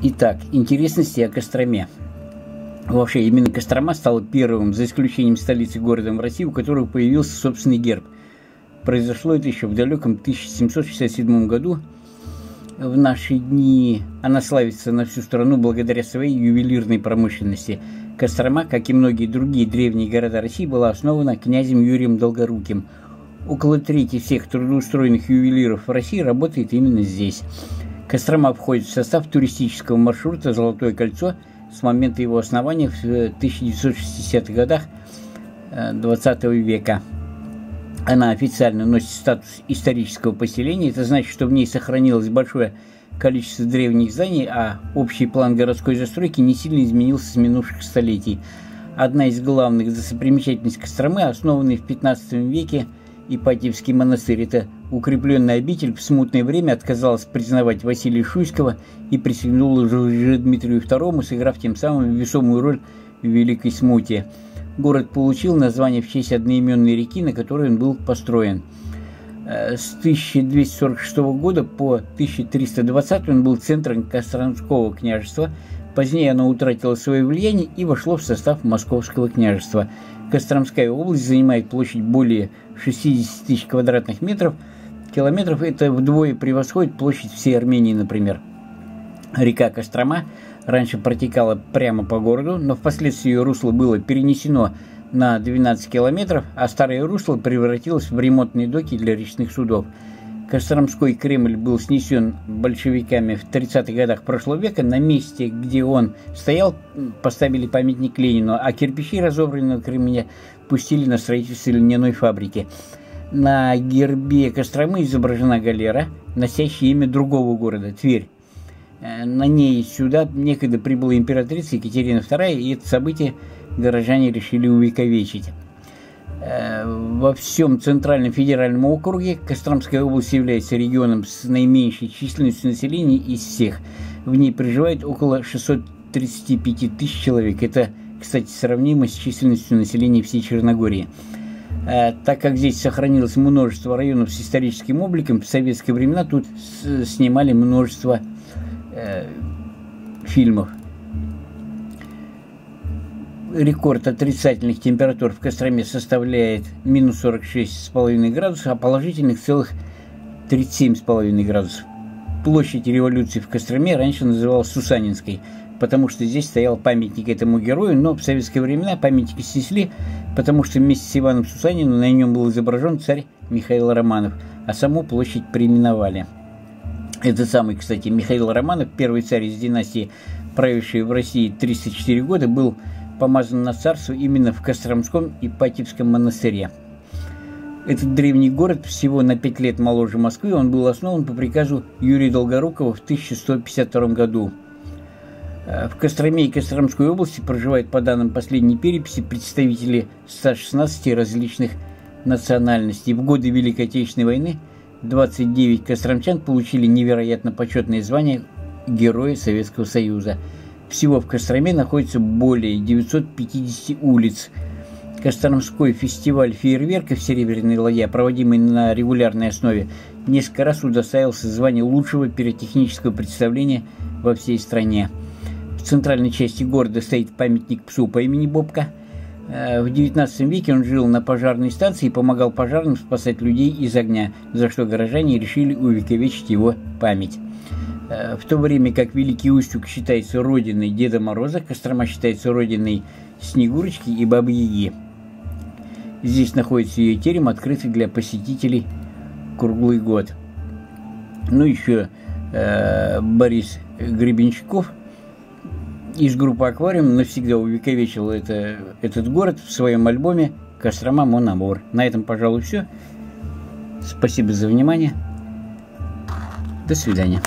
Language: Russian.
Итак, интересности о Костроме. Вообще, именно Кострома стала первым, за исключением столицы городом в России, у которого появился собственный герб. Произошло это еще в далеком 1767 году. В наши дни она славится на всю страну благодаря своей ювелирной промышленности. Кострома, как и многие другие древние города России, была основана князем Юрием Долгоруким. Около трети всех трудоустроенных ювелиров в России работает именно здесь. Кострома входит в состав туристического маршрута «Золотое кольцо» с момента его основания в 1960-х годах 20 э, века. Она официально носит статус исторического поселения. Это значит, что в ней сохранилось большое количество древних зданий, а общий план городской застройки не сильно изменился с минувших столетий. Одна из главных достопримечательностей Костромы, основанная в 15 веке – Ипатьевский монастырь. Это укрепленная обитель в смутное время отказалась признавать Василия Шуйского и присягнула уже Дмитрию II, сыграв тем самым весомую роль в Великой Смуте. Город получил название в честь одноименной реки, на которой он был построен. Э, с 1246 года по 1320 он был центром Костромского княжества. Позднее оно утратило свое влияние и вошло в состав Московского княжества. Костромская область занимает площадь более 60 тысяч квадратных метров. Километров это вдвое превосходит площадь всей Армении, например. Река Кострома раньше протекала прямо по городу, но впоследствии ее русло было перенесено на 12 километров, а старое русло превратилось в ремонтные доки для речных судов – Костромской Кремль был снесен большевиками в 30-х годах прошлого века. На месте, где он стоял, поставили памятник Ленину, а кирпичи разобранного Кремля пустили на строительство льняной фабрики. На гербе Костромы изображена галера, носящая имя другого города – Тверь. Э, на ней сюда некогда прибыла императрица Екатерина II, и это событие горожане решили увековечить. Э, во всем Центральном федеральном округе Костромская область является регионом с наименьшей численностью населения из всех. В ней проживает около 635 тысяч человек. Это, кстати, сравнимо с численностью населения всей Черногории. Э, так как здесь сохранилось множество районов с историческим обликом, в советские времена тут снимали множество э, фильмов рекорд отрицательных температур в Костроме составляет минус 46,5 градусов, а положительных целых 37,5 градусов. Площадь революции в Костроме раньше называлась Сусанинской, потому что здесь стоял памятник этому герою, но в советские времена памятники снесли, потому что вместе с Иваном Сусаниным на нем был изображен царь Михаил Романов, а саму площадь переименовали. Этот самый, кстати, Михаил Романов, первый царь из династии, правивший в России 304 года, был помазан на царство именно в Костромском и Ипатьевском монастыре. Этот древний город всего на пять лет моложе Москвы, он был основан по приказу Юрия Долгорукова в 1152 году. Э, в Костроме и Костромской области проживают по данным последней переписи представители 116 различных национальностей. В годы Великой Отечественной войны 29 костромчан получили невероятно почетное звание Героя Советского Союза – всего в Костроме находится более 950 улиц. Костромской фестиваль фейерверков «Серебряная ладья», проводимый на регулярной основе, несколько раз удостоился звания лучшего пиротехнического представления во всей стране. В центральной части города стоит памятник псу по имени Бобка. Э, в XIX веке он жил на пожарной станции и помогал пожарным спасать людей из огня, за что горожане решили увековечить его память. Э, в то время как Великий Устюг считается родиной Деда Мороза, Кострома считается родиной Снегурочки и Бабы Яги. Здесь находится ее терем, открытый для посетителей круглый год. Ну, еще э, Борис Гребенщиков из группы «Аквариум» навсегда увековечил это, этот город в своем альбоме «Кострома Монамор». На этом, пожалуй, все. Спасибо за внимание. До свидания.